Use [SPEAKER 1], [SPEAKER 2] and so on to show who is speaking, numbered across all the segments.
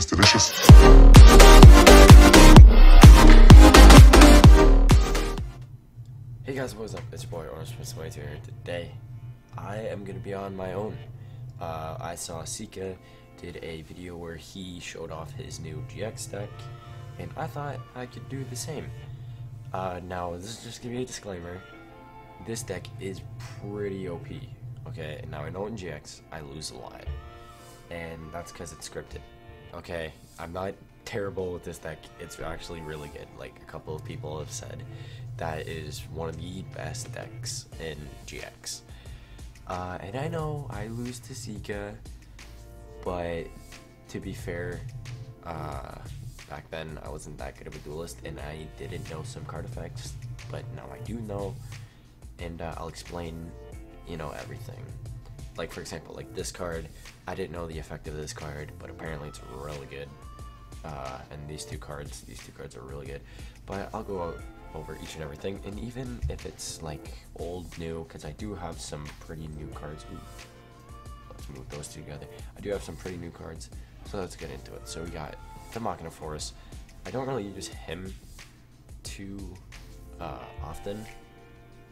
[SPEAKER 1] It's delicious.
[SPEAKER 2] Hey guys, what's up? It's your boy Orange Prince White here. Today, I am gonna be on my own. Uh, I saw Sika did a video where he showed off his new GX deck, and I thought I could do the same. Uh, now, this is just gonna be a disclaimer. This deck is pretty OP. Okay, and now I know in GX I lose a lot, and that's because it's scripted. Okay, I'm not terrible with this deck. It's actually really good. Like a couple of people have said, that is one of the best decks in GX. Uh, and I know I lose to Sika, but to be fair, uh, back then I wasn't that good of a duelist and I didn't know some card effects, but now I do know, and uh, I'll explain, you know, everything. Like for example, like this card, I didn't know the effect of this card, but apparently it's really good. Uh, and these two cards, these two cards are really good. But I'll go out over each and everything, and even if it's like old, new, because I do have some pretty new cards. Ooh, let's move those two together. I do have some pretty new cards, so let's get into it. So we got the Machina Force. I don't really use him too uh, often.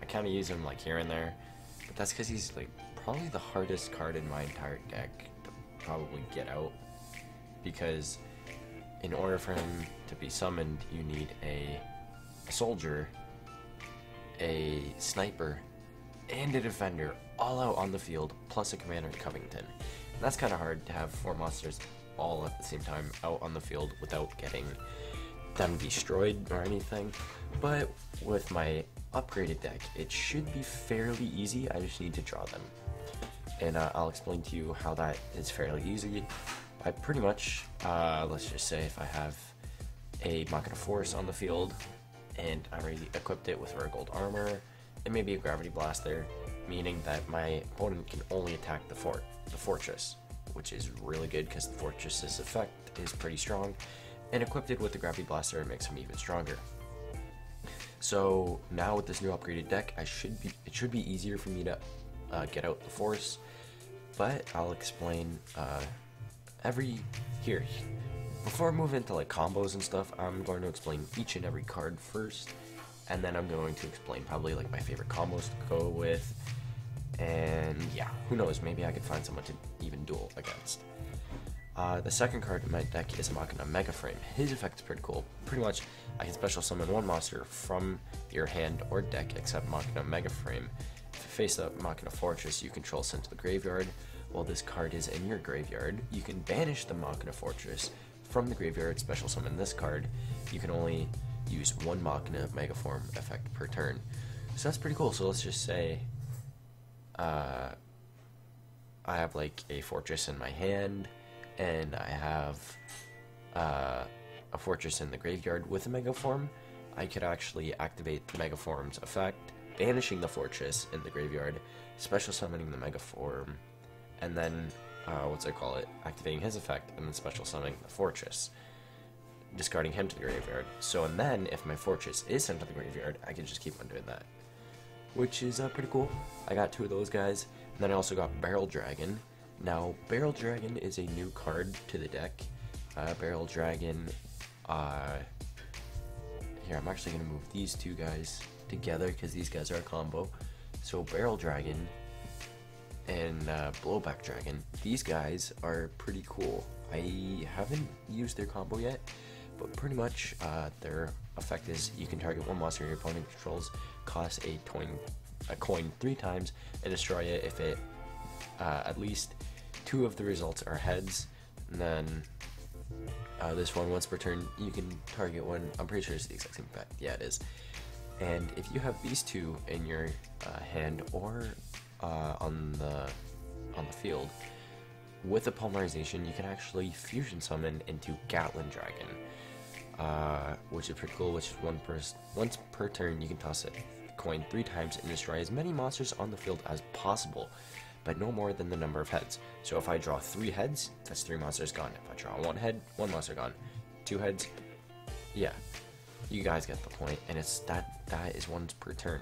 [SPEAKER 2] I kind of use him like here and there, but that's because he's like probably the hardest card in my entire deck to probably get out because in order for him to be summoned, you need a, a soldier, a sniper, and a defender all out on the field, plus a commander in Covington. And that's kind of hard to have four monsters all at the same time out on the field without getting them destroyed or anything. But with my upgraded deck, it should be fairly easy. I just need to draw them. And uh, I'll explain to you how that is fairly easy. I pretty much, uh, let's just say if I have a Machina Force on the field, and I already equipped it with rare gold armor, and maybe a Gravity Blaster, meaning that my opponent can only attack the fort, the fortress, which is really good because the fortress's effect is pretty strong, and equipped it with the Gravity Blaster, it makes him even stronger. So now with this new upgraded deck, I should be it should be easier for me to uh, get out the force, but I'll explain uh, every here before I move into like combos and stuff. I'm going to explain each and every card first, and then I'm going to explain probably like my favorite combos to go with, and yeah, who knows? Maybe I could find someone to even duel against. Uh, the second card in my deck is Machina Mega Frame. His effect is pretty cool. Pretty much, I can special summon one monster from your hand or deck except Machina Mega Frame. Face the Machina Fortress you control sent to the graveyard, while this card is in your graveyard, you can banish the Machina Fortress from the graveyard, special summon this card. You can only use one Machina Mega Form effect per turn. So that's pretty cool. So let's just say uh, I have like a fortress in my hand, and I have uh, a fortress in the graveyard with a Mega Form. I could actually activate the Mega Form's effect, banishing the fortress in the graveyard, special summoning the Mega Form, and then uh, what's I call it, activating his effect, and then special summoning the fortress, discarding him to the graveyard. So, and then if my fortress is sent to the graveyard, I can just keep on doing that, which is uh, pretty cool. I got two of those guys, and then I also got Barrel Dragon. Now, Barrel Dragon is a new card to the deck. Uh, Barrel Dragon, uh, here I'm actually gonna move these two guys together because these guys are a combo. So Barrel Dragon and uh, Blowback Dragon. These guys are pretty cool. I haven't used their combo yet, but pretty much uh, their effect is you can target one monster your opponent controls, cost a coin, a coin three times, and destroy it if it uh, at least two of the results are heads. And then uh, this one, once per turn, you can target one. I'm pretty sure it's the exact same effect. Yeah, it is. And if you have these two in your uh, hand or uh, on the on the field. With the polymerization, you can actually fusion summon into Gatling Dragon, uh, which is pretty cool. Which is one per once per turn, you can toss a coin three times and destroy as many monsters on the field as possible, but no more than the number of heads. So if I draw three heads, that's three monsters gone. If I draw one head, one monster gone. Two heads, yeah, you guys get the point. And it's that that is once per turn.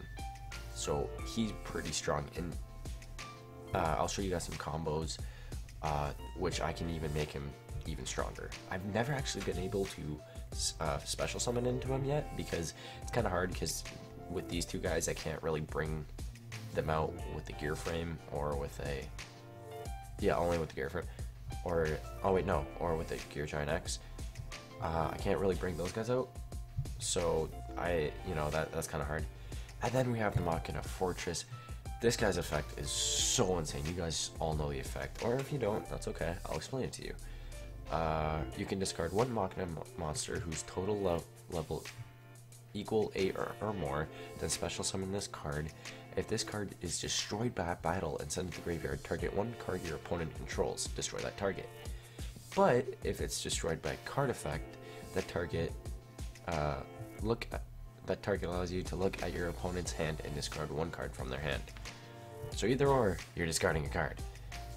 [SPEAKER 2] So he's pretty strong, and uh, I'll show you guys some combos, uh, which I can even make him even stronger. I've never actually been able to uh, special summon into him yet because it's kind of hard because with these two guys I can't really bring them out with the gear frame or with a yeah only with the gear frame or oh wait no or with the gear giant X. Uh, I can't really bring those guys out so I you know that that's kind of hard. And then we have the Machina Fortress. This guy's effect is so insane. You guys all know the effect. Or if you don't, that's okay. I'll explain it to you. Uh, you can discard one Machina mo monster whose total level equal 8 or, or, more, then special summon this card. If this card is destroyed by battle and sent to the graveyard, target one card your opponent controls. Destroy that target. But if it's destroyed by card effect, that target uh, look at, that target allows you to look at your opponent's hand and discard one card from their hand. So either or, you're discarding a card.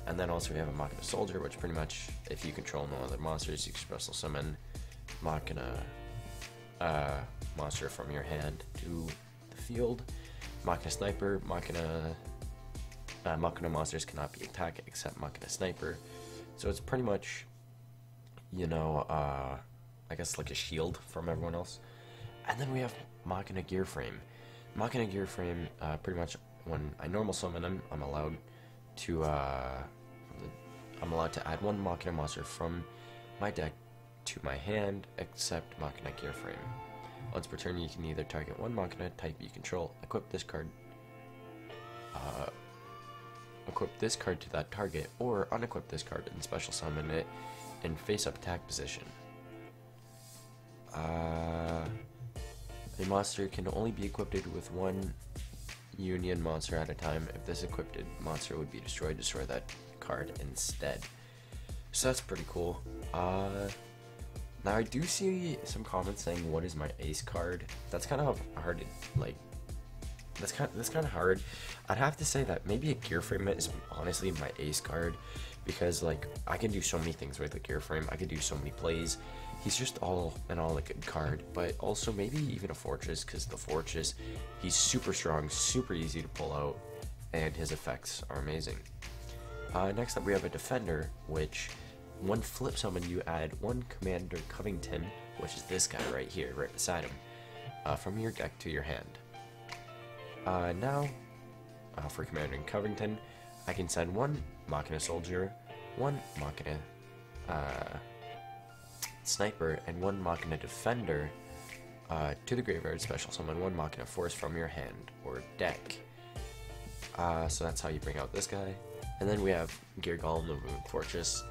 [SPEAKER 2] And then also we have a Machina Soldier, which pretty much, if you control no other monsters, you can special summon Machina uh, monster from your hand to the field. Machina Sniper, Machina, uh, Machina monsters cannot be attacked except Machina Sniper. So it's pretty much, you know, uh, I guess like a shield from everyone else. And then we have Machina Gear Frame. Machina Gear Frame, uh, pretty much when I normal summon them, I'm allowed to, uh, I'm allowed to add one Machina monster from my deck to my hand, except Machina Gear Frame. Once per turn, you can either target one Machina type you control, equip this card, uh, equip this card to that target, or unequip this card and special summon it in face-up attack position. Uh, a monster can only be equipped with one union monster at a time. If this equipped monster would be destroyed, destroy that card instead. So that's pretty cool. Uh, now I do see some comments saying, "What is my ace card?" That's kind of hard to like. That's kind. Of, that's kind of hard. I'd have to say that maybe a gear frame is honestly my ace card because like I can do so many things with a gear frame. I can do so many plays he's just all in all a good card, but also maybe even a Fortress, because the Fortress, he's super strong, super easy to pull out, and his effects are amazing. Uh, next up we have a Defender, which one flip summon you add one Commander Covington, which is this guy right here, right beside him, uh, from your deck to your hand. Uh, now, uh, for Commander Covington, I can send one Machina Soldier, one Machina uh, Sniper and one Machina Defender uh, to the graveyard special summon one Machina Force from your hand or deck. Uh, so that's how you bring out this guy. And then we have Gear Golem, the Moving Fortress.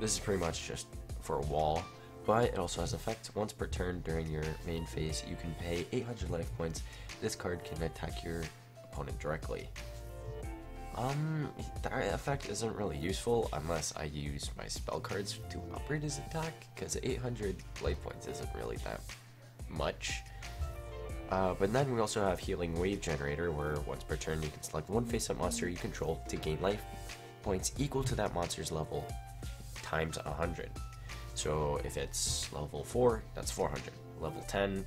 [SPEAKER 2] This is pretty much just for a wall, but it also has effect. Once per turn during your main phase, you can pay 800 life points. This card can attack your opponent directly. Um, that effect isn't really useful unless I use my spell cards to upgrade his attack, because 800 life points isn't really that much. Uh, but then we also have Healing Wave Generator, where once per turn you can select one face-up monster you control to gain life points equal to that monster's level times 100. So if it's level 4, that's 400. Level 10,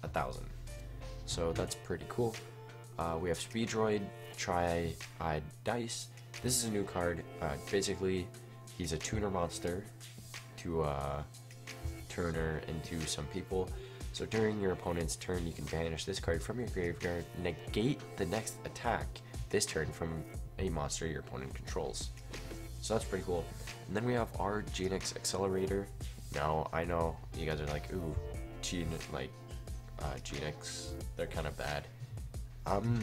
[SPEAKER 2] 1000. So that's pretty cool. Uh, we have Speedroid, Tri-Eyed Dice. This is a new card. Uh, basically, he's a tuner monster to uh, turner into some people. So during your opponent's turn, you can banish this card from your graveyard, negate the next attack this turn from a monster your opponent controls. So that's pretty cool. And then we have our Genex Accelerator. Now, I know you guys are like, ooh, Gen like, uh, Genex, they're kind of bad. Um,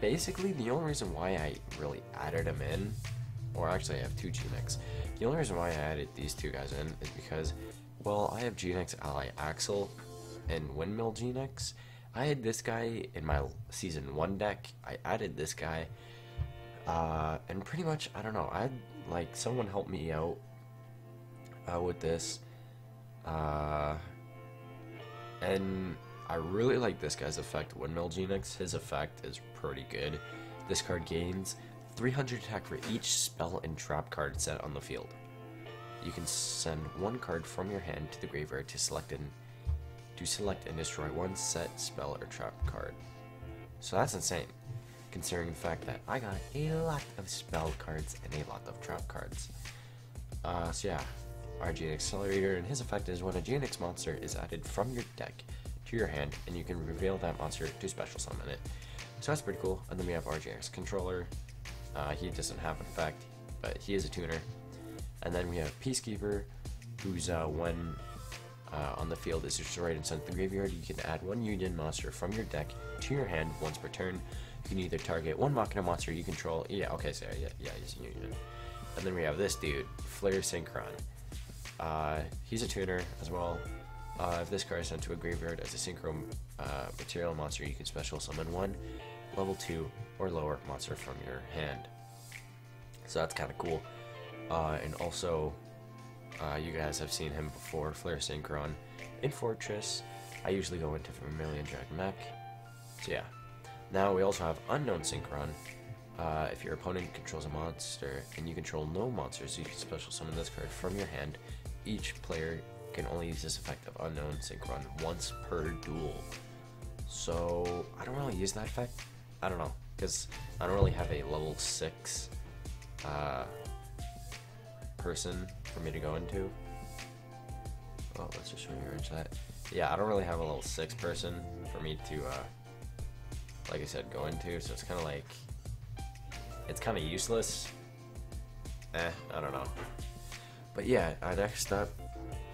[SPEAKER 2] basically, the only reason why I really added them in, or actually I have two Genex, the only reason why I added these two guys in is because, well, I have Genex Ally Axel and Windmill Genex. I had this guy in my season one deck. I added this guy, uh, and pretty much I don't know. I had like someone help me out uh, with this, uh, and I really like this guy's effect, Windmill Genex. His effect is pretty good. This card gains 300 attack for each spell and trap card set on the field. You can send one card from your hand to the graveyard to select and to select and destroy one set spell or trap card. So that's insane, considering the fact that I got a lot of spell cards and a lot of trap cards. Uh, so yeah, GX Accelerator, and his effect is when a GX monster is added from your deck to your hand, and you can reveal that monster to special summon it. So that's pretty cool. And then we have RGX Controller. Uh, he doesn't have an effect, but he is a tuner. And then we have Peacekeeper, who's uh, when uh, on the field is destroyed and sent to the graveyard, you can add one Union monster from your deck to your hand once per turn. You can either target one Machina monster you control. Yeah, okay, so yeah, yeah, he's a Union. And then we have this dude, Flare Synchron. Uh, he's a tuner as well. Uh, if this card is sent to a graveyard as a synchro uh, material monster, you can special summon one level 2 or lower monster from your hand. So that's kind of cool. Uh, and also, uh, you guys have seen him before, Flare Synchron. In Fortress, I usually go into Vermilion Dragon Mech. So yeah. Now we also have Unknown Synchron. Uh, if your opponent controls a monster and you control no monsters, you can special summon this card from your hand. Each player can only use this effect of Unknown Synchron once per duel. So, I don't really use that effect. I don't know, because I don't really have a level 6 uh, person for me to go into. Oh, let's just rearrange that. Yeah, I don't really have a level 6 person for me to, uh, like I said, go into, so it's kind of like, it's kind of useless. Eh, I don't know. But yeah, uh, next up,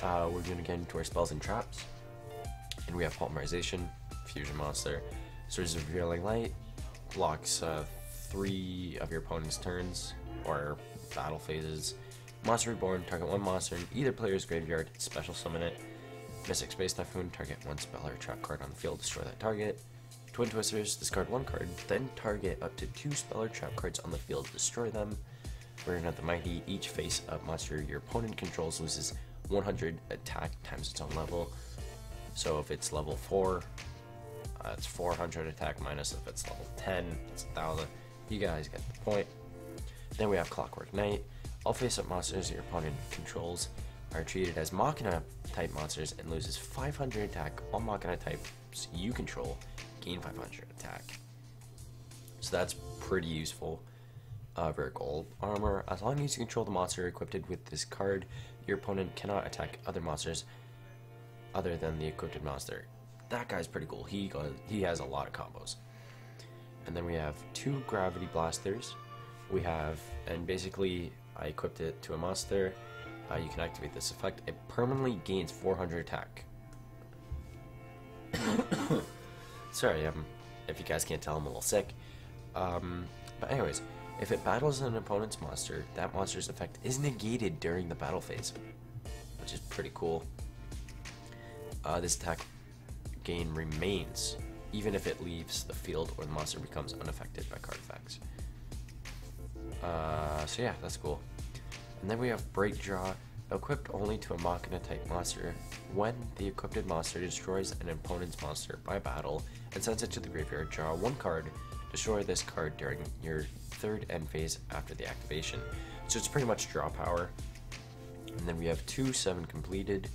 [SPEAKER 2] uh, we're going to get into our spells and traps. And we have Polymerization, Fusion Monster, Swords of Revealing Light, blocks uh, three of your opponent's turns or battle phases. Monster Reborn, target one monster in either player's graveyard, special summon it. Mystic Space Typhoon, target one spell or trap card on the field, destroy that target. Twin Twisters, discard one card, then target up to two spell or trap cards on the field, destroy them. Burden of the Mighty, each face up monster your opponent controls loses 100 attack times its own level. So if it's level 4, uh, it's 400 attack minus if it's level 10, it's 1000. You guys get the point. Then we have Clockwork Night. All face-up monsters your opponent controls are treated as Machina type monsters and loses 500 attack. All Machina types you control gain 500 attack. So that's pretty useful. Uh, rare gold armor. As long as you control the monster equipped with this card, your opponent cannot attack other monsters other than the equipped monster that guy's pretty cool. He he has a lot of combos. And then we have two gravity blasters. We have, and basically I equipped it to a monster. Uh, you can activate this effect. It permanently gains 400 attack. Sorry, um, if you guys can't tell, I'm a little sick. Um, but anyways, if it battles an opponent's monster, that monster's effect is negated during the battle phase, which is pretty cool. Uh, this attack gain remains, even if it leaves the field or the monster becomes unaffected by card effects. Uh, so yeah, that's cool. And then we have Break Draw, equipped only to a Machina type monster. When the equipped monster destroys an opponent's monster by battle and sends it to the graveyard, draw one card, destroy this card during your third end phase after the activation. So it's pretty much draw power. And then we have two 7 completed,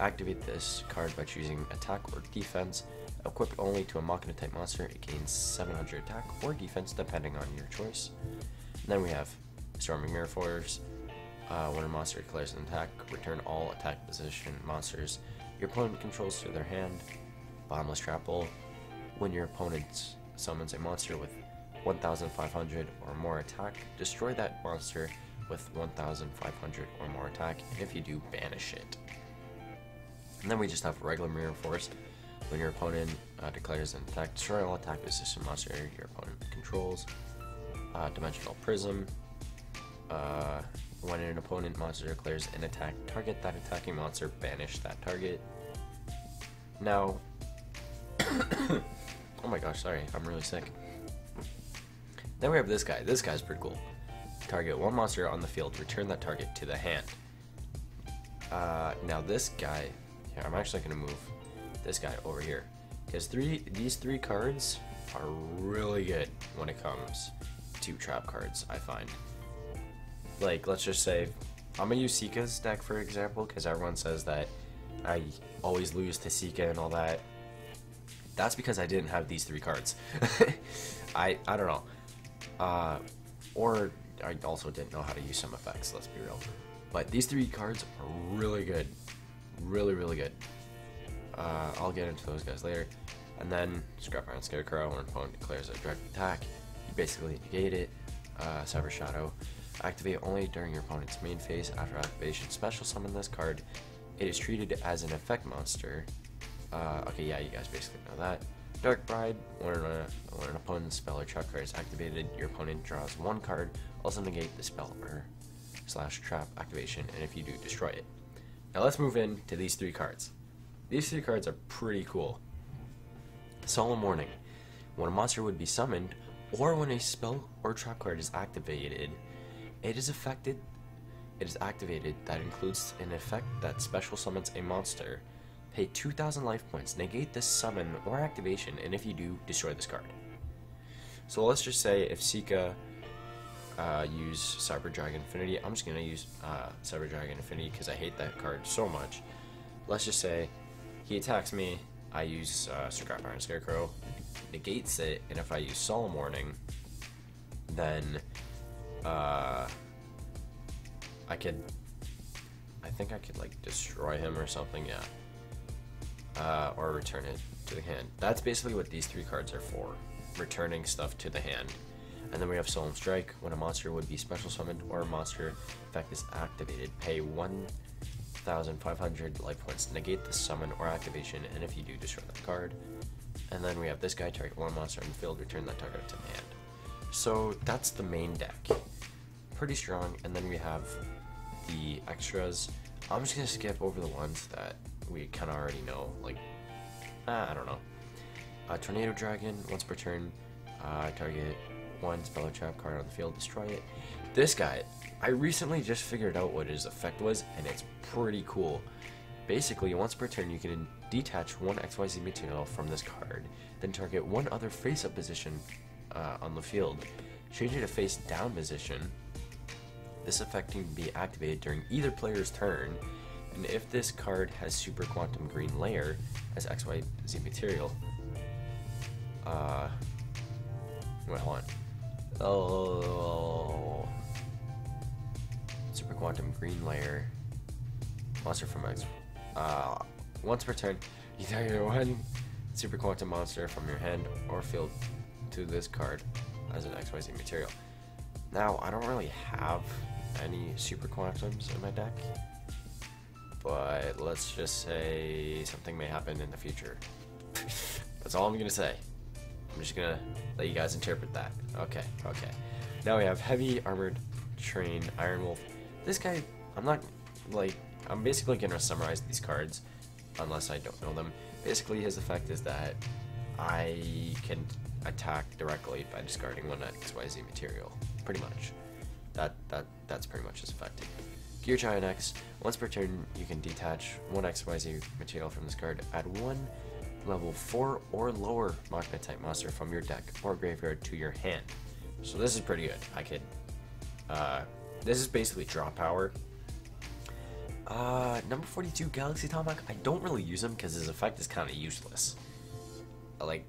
[SPEAKER 2] Activate this card by choosing attack or defense. Equipped only to a Machina type monster, it gains 700 attack or defense depending on your choice. And then we have Storming Mirror Force. Uh, when a monster declares an attack, return all attack position monsters your opponent controls to their hand. Bottomless Trap Hole. When your opponent summons a monster with 1,500 or more attack, destroy that monster with 1,500 or more attack, and if you do, banish it. And then we just have regular mirror force. When your opponent uh, declares an attack, destroy all attack position monster your opponent controls. Uh, dimensional prison. Uh, when an opponent monster declares an attack, target that attacking monster, banish that target. Now, oh my gosh, sorry, I'm really sick. Then we have this guy. This guy's pretty cool. Target one monster on the field, return that target to the hand. Uh, now this guy here, I'm actually gonna move this guy over here. Because three these three cards are really good when it comes to trap cards, I find. Like, let's just say, I'm gonna use Sika's deck for example, because everyone says that I always lose to Sika and all that. That's because I didn't have these three cards. I I don't know. Uh, or I also didn't know how to use some effects, let's be real. But these three cards are really good. Really, really good. Uh, I'll get into those guys later. And then Scrap Iron Scarecrow, when opponent declares a direct attack, you basically negate it. Uh, Cyber Shadow. Activate only during your opponent's main phase. After activation, special summon this card. It is treated as an effect monster. Uh, okay, yeah, you guys basically know that. Dark Bribe, when, when an opponent's spell or trap card is activated, your opponent draws one card. Also negate the spell or slash trap activation, and if you do, destroy it. Now let's move into these three cards. These three cards are pretty cool. Solemn Warning. When a monster would be summoned, or when a spell or trap card is activated, it is affected. It is activated that includes an effect that special summons a monster. Pay 2,000 life points, negate this summon or activation, and if you do, destroy this card. So let's just say if Sika uh, use Cyber Dragon Infinity, I'm just gonna use uh, Cyber Dragon Infinity because I hate that card so much. Let's just say he attacks me, I use uh, Scrap Iron Scarecrow, negates it, and if I use Solemn Warning, then uh, I could, I think I could like destroy him or something, yeah. Uh, or return it to the hand. That's basically what these three cards are for, returning stuff to the hand. And then we have Solemn Strike. When a monster would be special summoned or a monster effect is activated, pay 1,500 life points. Negate the summon or activation, and if you do, destroy that card. And then we have this guy, target one monster in the field, return that target to hand. So that's the main deck. Pretty strong. And then we have the extras. I'm just gonna skip over the ones that we kind of already know. Like, uh, I don't know. Uh, Tornado Dragon, once per turn, uh, target one spell trap card on the field, destroy it. This guy, I recently just figured out what his effect was, and it's pretty cool. Basically, once per turn, you can detach one XYZ material from this card, then target one other face-up position uh, on the field. Change it to face-down position. This effect can be activated during either player's turn, and if this card has Super Quantum Green Layer as XYZ material, uh, wait, hold on. Oh, Super Quantum Green Layer monster from X. Uh, once per turn, you target one Super Quantum monster from your hand or field to this card as an XYZ material. Now, I don't really have any Super Quantums in my deck, but let's just say something may happen in the future. That's all I'm gonna say. I'm just gonna let you guys interpret that. Okay, okay. Now we have heavy armored train Iron Wolf. This guy, I'm not like I'm basically gonna summarize these cards unless I don't know them. Basically, his effect is that I can attack directly by discarding one XYZ material. Pretty much. That that that's pretty much his effect. Gear Giant X. Once per turn, you can detach one XYZ material from this card. Add one level 4 or lower Magnet type monster from your deck or graveyard to your hand. So this is pretty good. I could. Uh, this is basically draw power. Uh, number 42, Galaxy Tomahawk. I don't really use him because his effect is kind of useless. Like,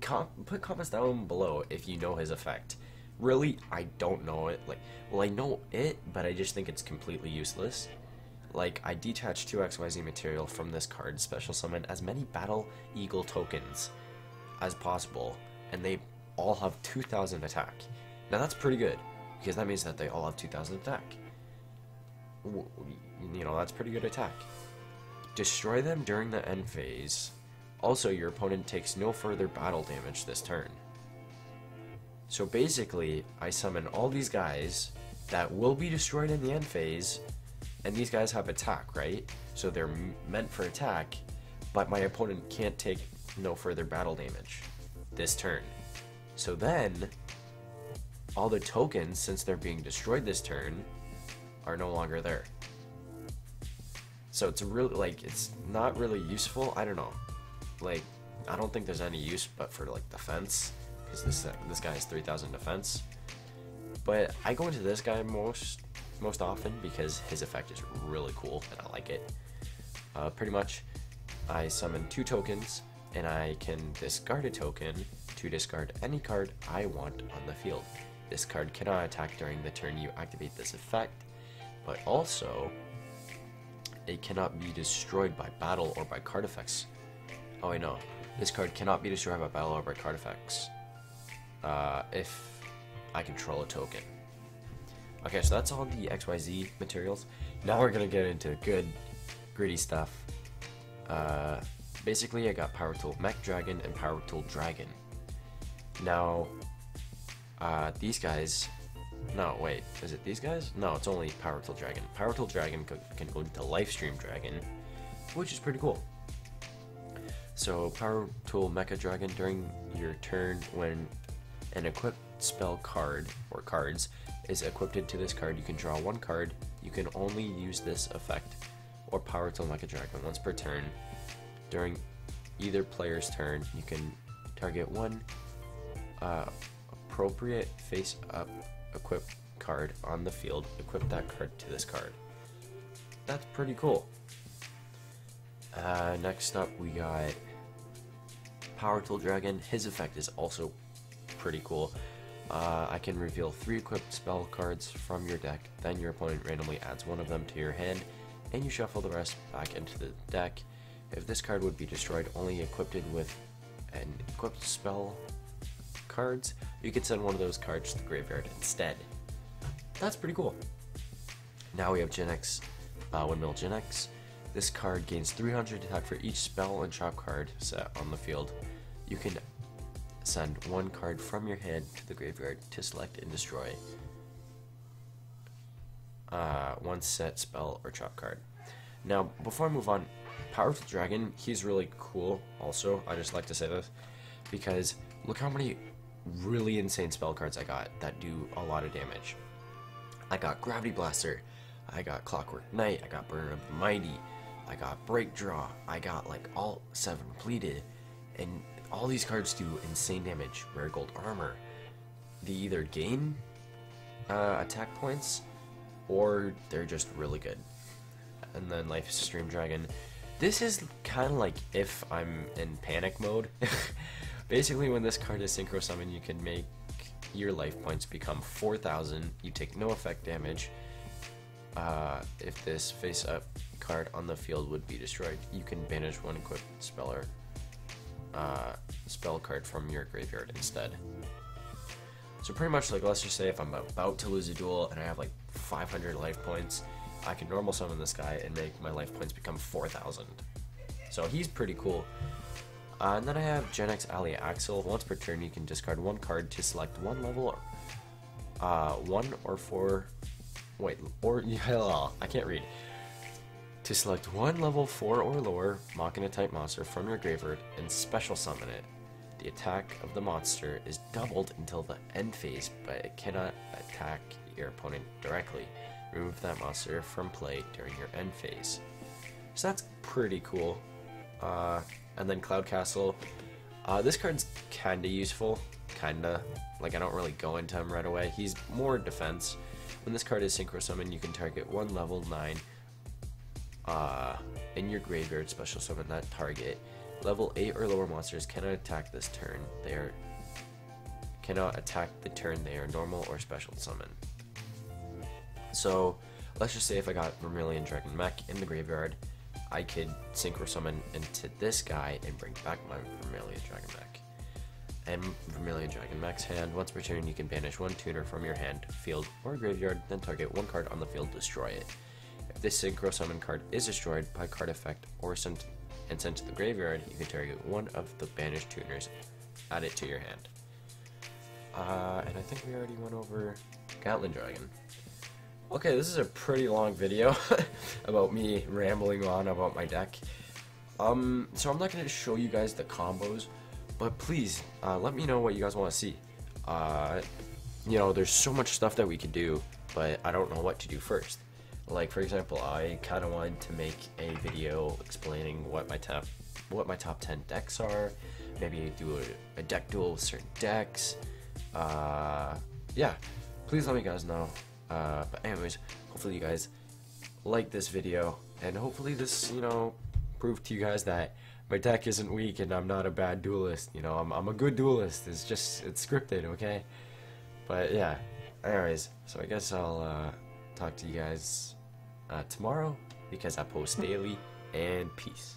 [SPEAKER 2] com put comments down below if you know his effect. Really, I don't know it. Like, well, I know it, but I just think it's completely useless. Like, I detach 2 XYZ material from this card, special summon as many Battle Eagle tokens as possible, and they all have 2,000 attack. Now that's pretty good, because that means that they all have 2,000 attack. You know, that's pretty good attack. Destroy them during the end phase. Also, your opponent takes no further battle damage this turn. So basically, I summon all these guys that will be destroyed in the end phase, and these guys have attack, right? So they're meant for attack, but my opponent can't take no further battle damage this turn. So then, all the tokens, since they're being destroyed this turn, are no longer there. So it's really, like, it's not really useful. I don't know. Like, I don't think there's any use but for, like, defense, because this, this guy has 3,000 defense. But I go into this guy most most often because his effect is really cool and I like it. Uh, pretty much, I summon two tokens and I can discard a token to discard any card I want on the field. This card cannot attack during the turn you activate this effect, but also it cannot be destroyed by battle or by card effects. Oh, I know. This card cannot be destroyed by battle or by card effects. Uh, if I control a token. Okay, so that's all the XYZ materials. Now we're gonna get into good, gritty stuff. Uh, basically, I got Power Tool Mech Dragon and Power Tool Dragon. Now, uh, these guys. No, wait, is it these guys? No, it's only Power Tool Dragon. Power Tool Dragon can go into Lifestream Dragon, which is pretty cool. So, Power Tool Mecha Dragon during your turn when an equipped spell card or cards is equipped to this card, you can draw one card. You can only use this effect or Power to Tool Mecha Dragon once per turn. During either player's turn, you can target one uh, appropriate face up equip card on the field, equip that card to this card. That's pretty cool. Uh, next up, we got Power Tool Dragon. His effect is also pretty cool. Uh, I can reveal three equipped spell cards from your deck, then your opponent randomly adds one of them to your hand, and you shuffle the rest back into the deck. If this card would be destroyed only equipped with an equipped spell cards, you could send one of those cards to the graveyard instead. That's pretty cool. Now we have Genex, uh, Windmill Genex. This card gains 300 attack for each spell and trap card set on the field. You can send one card from your hand to the graveyard to select and destroy uh, one set spell or trap card. Now, before I move on, Powerful Dragon, he's really cool also. I just like to say this because look how many really insane spell cards I got that do a lot of damage. I got Gravity Blaster, I got Clockwork Night, I got Burden of the Mighty, I got Break Draw, I got like all seven pleated, and all these cards do insane damage. Rare Gold Armor. They either gain uh, attack points or they're just really good. And then Life Stream Dragon. This is kind of like if I'm in panic mode. Basically, when this card is Synchro Summon, you can make your life points become 4,000. You take no effect damage. Uh, if this face-up card on the field would be destroyed, you can banish one equipped speller uh, spell card from your graveyard instead. So pretty much like let's just say if I'm about to lose a duel and I have like 500 life points, I can normal summon this guy and make my life points become 4,000. So he's pretty cool. Uh, and then I have Genex Ally Axel. Once per turn, you can discard one card to select one level, uh, one or four. Wait, or yeah, I can't read. To select one level 4 or lower Machina type monster from your graveyard and special summon it. The attack of the monster is doubled until the end phase, but it cannot attack your opponent directly. Remove that monster from play during your end phase. So that's pretty cool. Uh, and then Cloud Castle. Uh, this card's kinda useful. Kinda. Like, I don't really go into him right away. He's more defense. When this card is Synchro Summon, you can target one level 9 uh, in your graveyard, special summon that target. Level 8 or lower monsters cannot attack this turn. They are cannot attack the turn they are normal or special summon. So, let's just say if I got Vermilion Dragon Mech in the graveyard, I could Synchro Summon into this guy and bring back my Vermilion Dragon Mech. And Vermilion Dragon Mech's hand, once per turn you can banish one tuner from your hand, field, or graveyard, then target one card on the field, destroy it. This Synchro Summon card is destroyed by card effect or sent and sent to the graveyard, you can target one of the banished tuners, add it to your hand. Uh, and I think we already went over Gatling Dragon. Okay, this is a pretty long video about me rambling on about my deck. Um, so I'm not going to show you guys the combos, but please, uh, let me know what you guys want to see. Uh, you know, there's so much stuff that we could do, but I don't know what to do first. Like for example, I kind of wanted to make a video explaining what my top what my top 10 decks are. Maybe do a, a deck duel with certain decks. Uh, yeah, please let me guys know. Uh, but anyways, hopefully you guys like this video, and hopefully this, you know, proved to you guys that my deck isn't weak and I'm not a bad duelist. You know, I'm, I'm a good duelist. It's just, it's scripted, okay? But yeah, anyways, so I guess I'll uh, talk to you guys uh, tomorrow because I post daily. And peace.